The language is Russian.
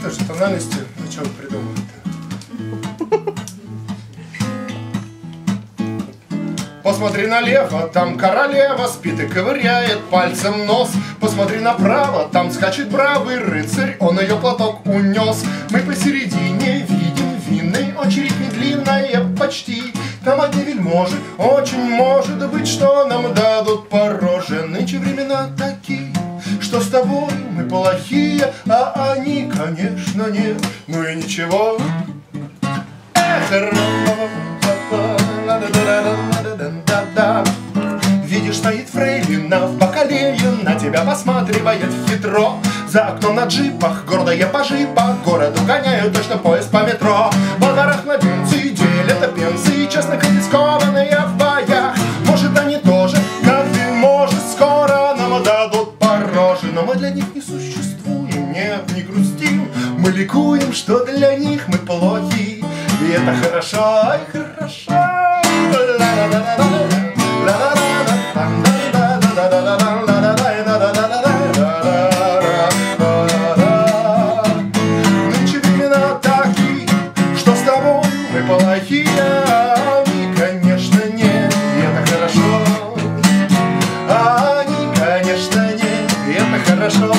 той же тональности. Что вы придумали-то? Посмотри налево, там королева спит и ковыряет пальцем нос. Посмотри направо, там скачет бравый рыцарь, он ее платок унес. Мы посередине видим винной очередь не длинная почти. Там одни вельможи, очень может быть, что нам дадут по роже. Нынче времена такие, что с тобой мы плохие, а они, конечно, нет. Ну и ничего. Видишь, стоит фрейлина в бакалее, на тебя посматривает хитро. За окном на джипах гордые пажи по городу гоняют точно поезд по метро. но мы для них не существуем, нет, не грустим. Мы ликуем, что для них мы плохи, и это хорошо, ай, хорошо. Нынче времена такие, что с тобой мы плохие. хорошо.